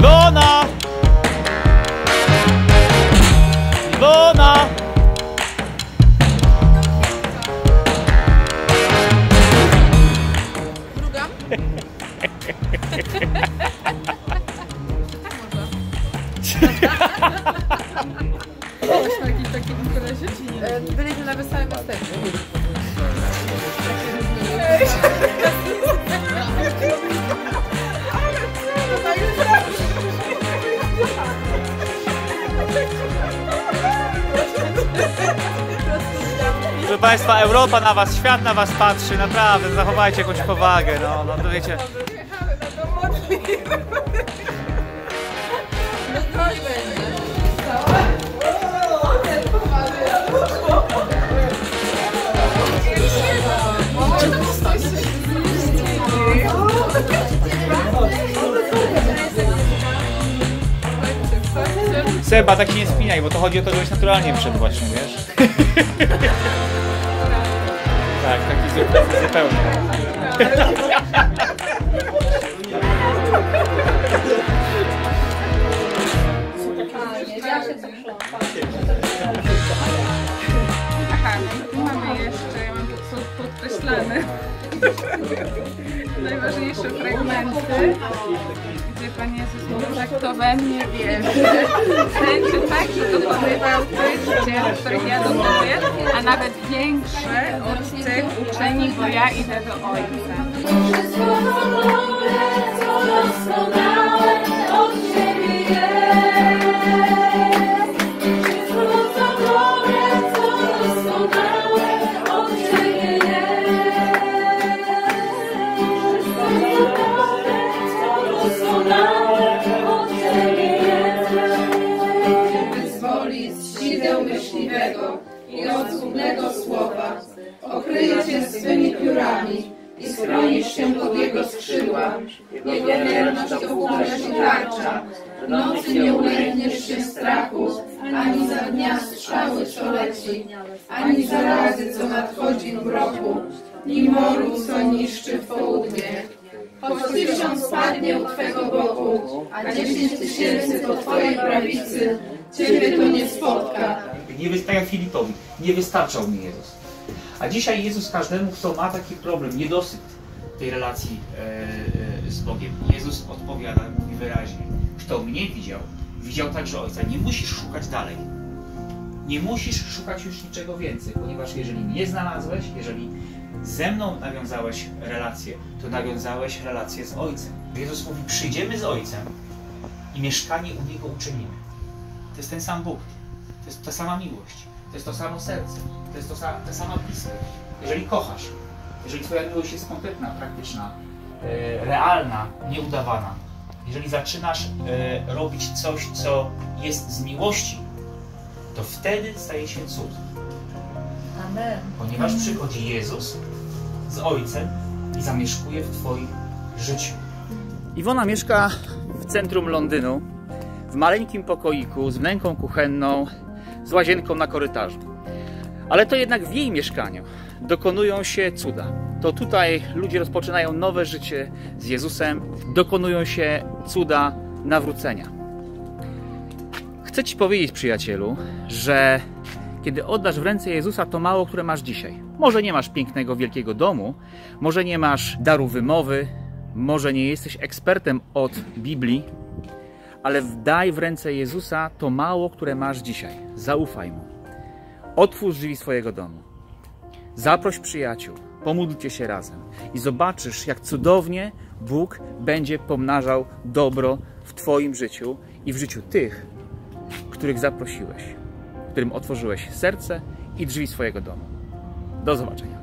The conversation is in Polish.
Iwona! Iwona! Druga? Byłeś na jakimś takim imprezie, czy nie? Byliśmy na wesołym miasteczku. Proszę Państwa, Europa na Was, świat na Was patrzy, naprawdę, zachowajcie jakąś powagę, no, no to wiecie. Seba, tak się nie spinaj, bo to chodzi o to, żebyś naturalnie wszedł właśnie, wiesz? Aha, no mamy jeszcze, ja mam pod, podkreślane najważniejsze fragmenty, gdzie Pan Jezus mówi, że kto we mnie wierzy, będzie tak, że dokonywał tych dzieł, których ja nawet większe od tych uczeni, bo ja idę do Ojca. Wszystko dobre, co doskonałe od Ciebie jest. Myśliwego i od złudnego słowa. Okryje cię swymi piórami i schronisz się pod jego skrzydła. Jego wierność okupia ci tarcza. W nocy nie ulękniesz się strachu, ani za dnia strzały, co leci, ani zarazy, co nadchodzi w mroku, ni moru, co niszczy w południe. Choć tysiąc spadnie u Twego boku, a dziesięć tysięcy po Twojej prawicy, Ciebie to nie spotka. Nie wy- jak Filipowi, nie wystarczał mi Jezus. A dzisiaj Jezus każdemu, kto ma taki problem, niedosyt tej relacji e, e, z Bogiem, Jezus odpowiada, mówi wyraźnie, kto mnie widział, widział także Ojca. Nie musisz szukać dalej. Nie musisz szukać już niczego więcej, ponieważ jeżeli mnie znalazłeś, jeżeli ze mną nawiązałeś relację, to nawiązałeś relację z Ojcem. Jezus mówi, przyjdziemy z Ojcem i mieszkanie u Niego uczynimy. To jest ten sam Bóg. To jest ta sama miłość. To jest to samo serce. To jest to sa, ta sama bliskość. Jeżeli kochasz, jeżeli Twoja miłość jest konkretna, praktyczna, e, realna, nieudawana, jeżeli zaczynasz e, robić coś, co jest z miłości, to wtedy staje się cud. Amen. Ponieważ przychodzi Jezus z Ojcem i zamieszkuje w Twoim życiu. Iwona mieszka w centrum Londynu, w maleńkim pokoiku z wnęką kuchenną, z łazienką na korytarzu. Ale to jednak w jej mieszkaniu dokonują się cuda. To tutaj ludzie rozpoczynają nowe życie z Jezusem, dokonują się cuda nawrócenia. Chcę Ci powiedzieć, przyjacielu, że kiedy oddasz w ręce Jezusa to mało, które masz dzisiaj. Może nie masz pięknego, wielkiego domu, może nie masz daru wymowy, może nie jesteś ekspertem od Biblii, ale daj w ręce Jezusa to mało, które masz dzisiaj. Zaufaj Mu. Otwórz drzwi swojego domu. Zaproś przyjaciół. Pomódlcie się razem i zobaczysz, jak cudownie Bóg będzie pomnażał dobro w Twoim życiu i w życiu tych, których zaprosiłeś, którym otworzyłeś serce i drzwi swojego domu. Do zobaczenia.